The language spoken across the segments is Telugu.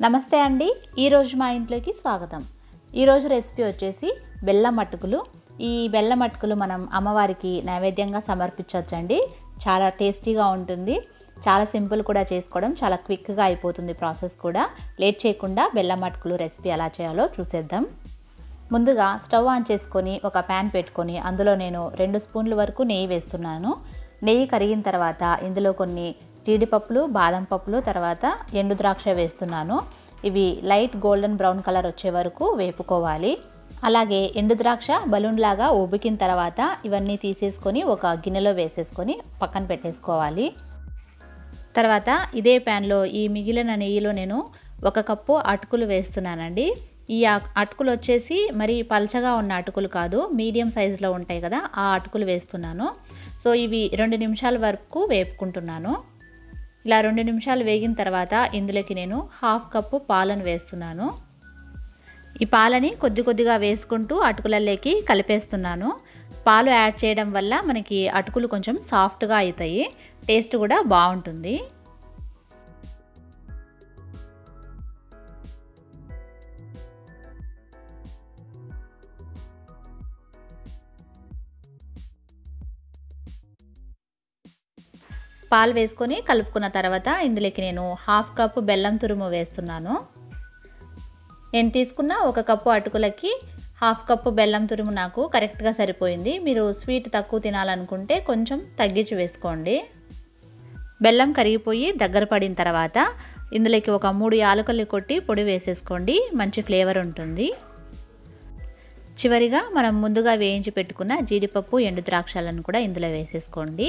నమస్తే అండి. ఈరోజు మా ఇంట్లోకి స్వాగతం. ఈరోజు రెసిపీ వచ్చేసి బెల్లం అటుకులు. ఈ బెల్లం అటుకులు మనం అమ్మవారికి నైవేద్యంగా సమర్పించవచ్చండి. చాలా టేస్టీగా ఉంటుంది. చాలా సింపుల్ కూడా చేసుకోవడం చాలా క్విక్గా అయిపోతుంది ప్రాసెస్ కూడా. లేట్ చేయకుండా బెల్లం అటుకులు రెసిపీ ఎలా చేయాలో చూసేద్దాం. ముందుగా స్టవ్ ఆన్ చేసుకొని ఒక ప్యాన్ పెట్టుకొని అందులో నేను రెండు స్పూన్ల వరకు నెయ్యి వేస్తున్నాను. నెయ్యి కరిగిన తర్వాత ఇందులో కొన్ని జీడిపప్పులు బాదం పప్పులు తర్వాత ఎండు ద్రాక్ష వేస్తున్నాను. ఇవి లైట్ గోల్డెన్ బ్రౌన్ కలర్ వచ్చే వరకు వేపుకోవాలి. అలాగే ఎండు ద్రాక్ష బలూన్ లాగా ఉబికిన తర్వాత ఇవన్నీ తీసేసుకొని ఒక గిన్నెలో వేసేసుకొని పక్కన పెట్టేసుకోవాలి. తర్వాత ఇదే ప్యాన్లో ఈ మిగిలిన నెయ్యిలో నేను ఒక కప్పు అటుకులు వేస్తున్నానండి. ఈ అటుకులు వచ్చేసి మరి పల్చగా ఉన్న అటుకులు కాదు మీడియం సైజులో ఉంటాయి కదా ఆ అటుకులు వేస్తున్నాను. సో ఇవి రెండు నిమిషాల వరకు వేపుకుంటున్నాను. ఇలా రెండు నిమిషాలు వేగిన తర్వాత ఇందులోకి నేను హాఫ్ కప్పు పాలను వేస్తున్నాను. ఈ పాలని కొద్ది కొద్దిగా వేసుకుంటూ అటుకులలోకి కలిపేస్తున్నాను. పాలు యాడ్ చేయడం వల్ల మనకి అటుకులు కొంచెం సాఫ్ట్గా అవుతాయి. టేస్ట్ కూడా బాగుంటుంది. పాలు వేసుకొని కలుపుకున్న తర్వాత ఇందులోకి నేను హాఫ్ కప్పు బెల్లం తురుము వేస్తున్నాను. నేను తీసుకున్న ఒక కప్పు అటుకులకి హాఫ్ కప్పు బెల్లం తురుము నాకు కరెక్ట్గా సరిపోయింది. మీరు స్వీట్ తక్కువ తినాలనుకుంటే కొంచెం తగ్గించి వేసుకోండి. బెల్లం కరిగిపోయి దగ్గర పడిన తర్వాత ఇందులోకి ఒక మూడు యాలకులు కొట్టి పొడి వేసేసుకోండి. మంచి ఫ్లేవర్ ఉంటుంది. చివరిగా మనం ముందుగా వేయించి పెట్టుకున్న జీడిపప్పు ఎండు ద్రాక్షాలను కూడా ఇందులో వేసేసుకోండి.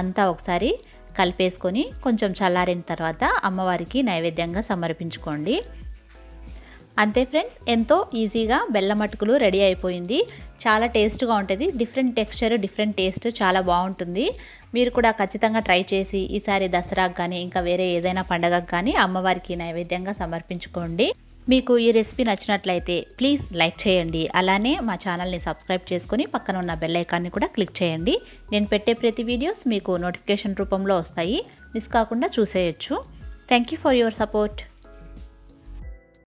అంతా ఒకసారి కలిపేసుకొని కొంచెం చల్లారిన తర్వాత అమ్మవారికి నైవేద్యంగా సమర్పించుకోండి. అంతే ఫ్రెండ్స్ ఎంతో ఈజీగా బెల్లం అటుకులు రెడీ అయిపోయింది. చాలా టేస్ట్గా ఉంటుంది డిఫరెంట్ టెక్స్చర్ డిఫరెంట్ టేస్ట్ చాలా బాగుంటుంది. మీరు కూడా ఖచ్చితంగా ట్రై చేసి ఈసారి దసరాకు కానీ ఇంకా వేరే ఏదైనా పండగకు కానీ అమ్మవారికి నైవేద్యంగా సమర్పించుకోండి. మీకు ఈ రెసిపీ నచ్చినట్లయితే ప్లీజ్ లైక్ చేయండి. అలానే మా ఛానల్ని సబ్స్క్రైబ్ చేసుకొని పక్కన ఉన్న బెల్ ఐకాన్ని కూడా క్లిక్ చేయండి. నేను పెట్టే ప్రతి వీడియోస్ మీకు నోటిఫికేషన్ రూపంలో వస్తాయి. మిస్ కాకుండా చూసేయచ్చు. Thank you for your support